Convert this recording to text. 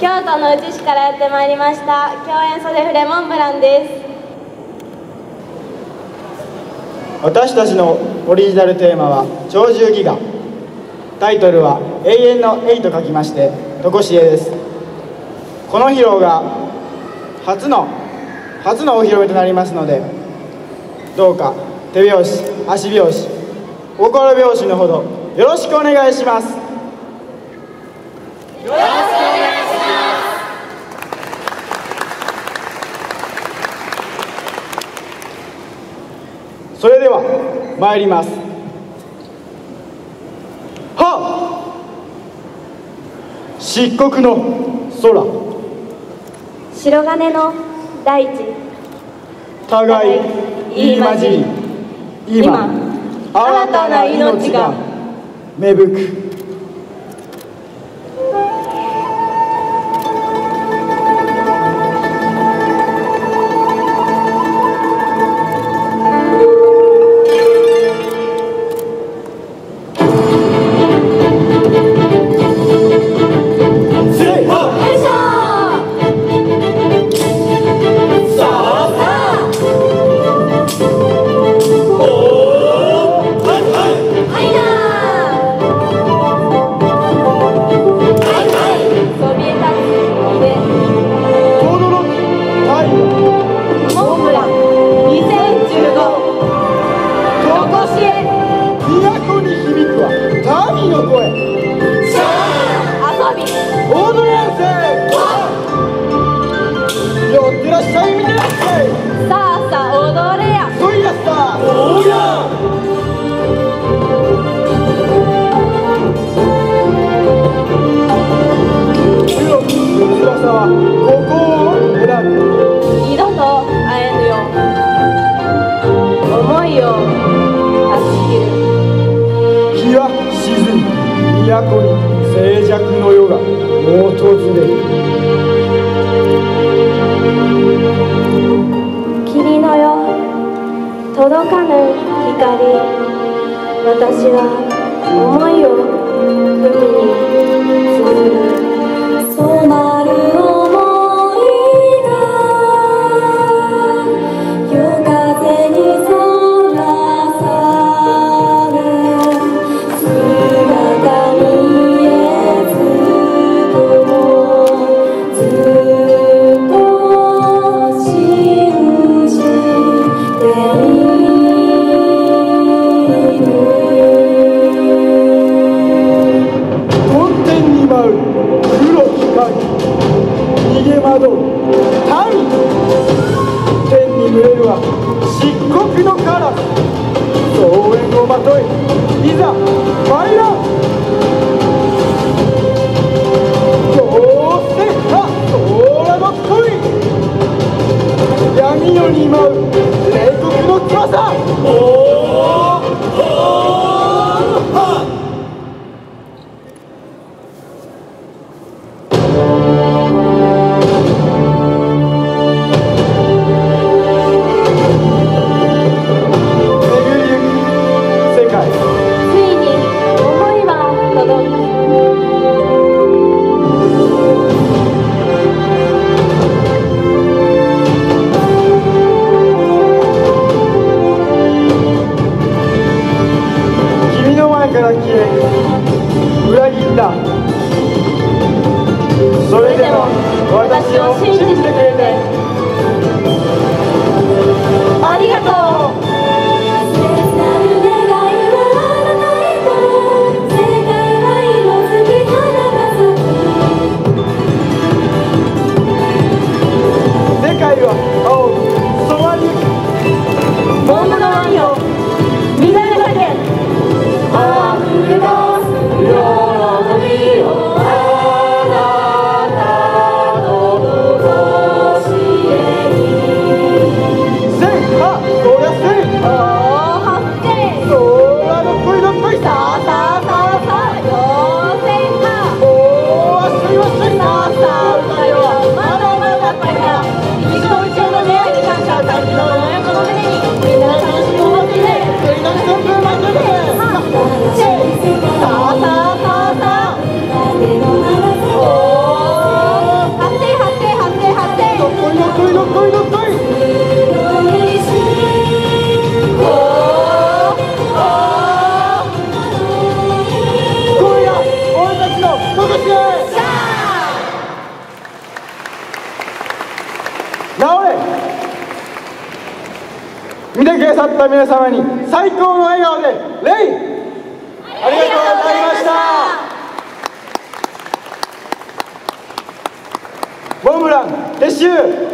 京都の宇治市からやってまいりました。共演袖フレモンブランです。私たちのオリジナルテーマは「鳥獣戯画」タイトルは「永遠の永」と書きまして「としえ」です。この披露が初の初のお披露目となりますのでどうか手拍子足拍子お心拍子のほどよろしくお願いしますよろしくお願いしますそれでは参ります。はっ！漆黒の空。白金の大地。互い言い混じり。今新たな命が芽吹く教え。都に響くは民の声。静寂の世が訪れる。霧の世届かぬ光。私は思いを惑うタ天に群れるは漆黒のカラス。草原をまといいざ参らんどうせか空の恋闇夜に舞う。Thank you. 見てくださった皆様に最高の笑顔でレイありがとうございました。ホームラン撤収。